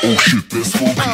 Oh shit, that's spooky.